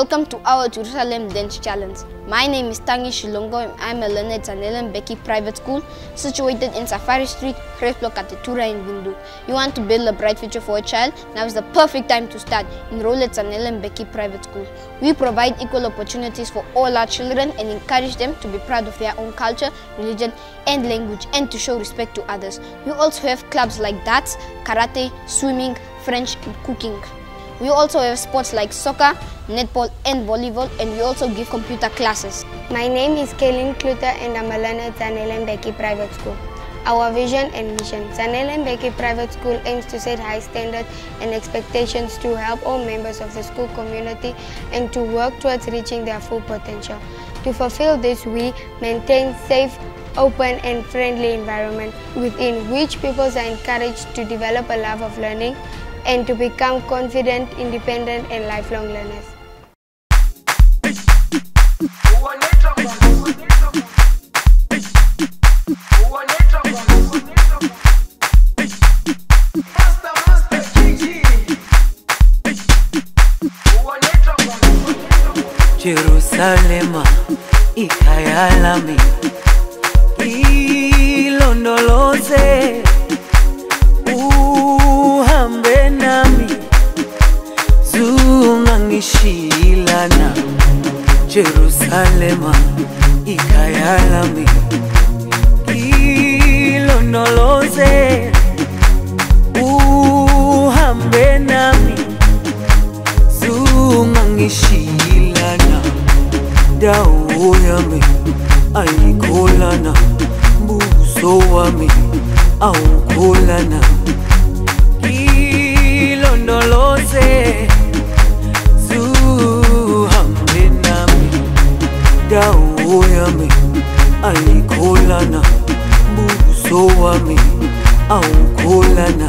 Welcome to our Jerusalem Dance Challenge. My name is Tangi Shilongo. And I'm a learner at Zanele Mbeki Private School, situated in Safari Street, Crespo Katutura in Vindu. You want to build a bright future for a child? Now is the perfect time to start. Enroll at Zanele Mbeki Private School. We provide equal opportunities for all our children and encourage them to be proud of their own culture, religion, and language, and to show respect to others. We also have clubs like darts, karate, swimming, French, and cooking. We also have sports like soccer, netball and volleyball and we also give computer classes. My name is Kaylin Kluter and I'm a learner at Zanele Mbeki Private School. Our vision and mission. Zanele Mbeki Private School aims to set high standards and expectations to help all members of the school community and to work towards reaching their full potential. To fulfill this, we maintain safe, open and friendly environment within which pupils are encouraged to develop a love of learning and to become confident, independent and lifelong learners. Jerusalema ikhaya lami ilondoloze zungangishilana Jerusalema, ikayalami. Lami ilondoloze uhambe nami. Zungangishilana dawo yami ayikholana buso wami awukholana ilondoloze wami alikholana buso wami awukholana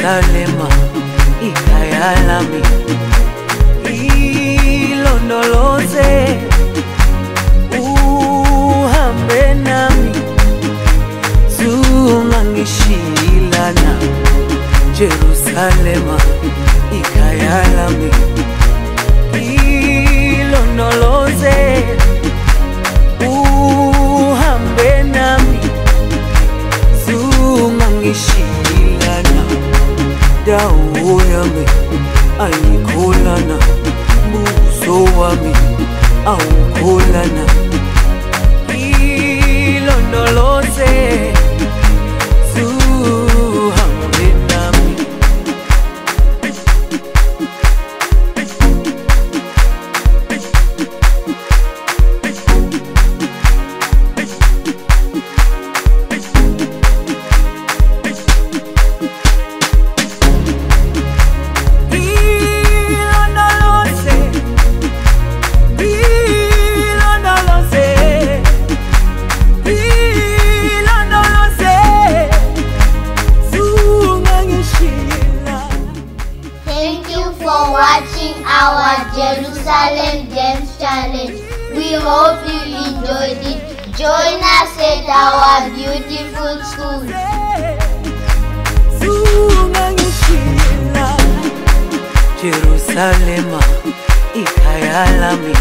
Jerusalema ikayalami ilondoloze uhambe nami zungangishilana Jerusalema dawo yami ayikholana buso wami awukholana ilondoloze Jerusalem Dance Challenge. We hope you enjoyed it. Join us at our beautiful school. Jerusalema ikhaya lami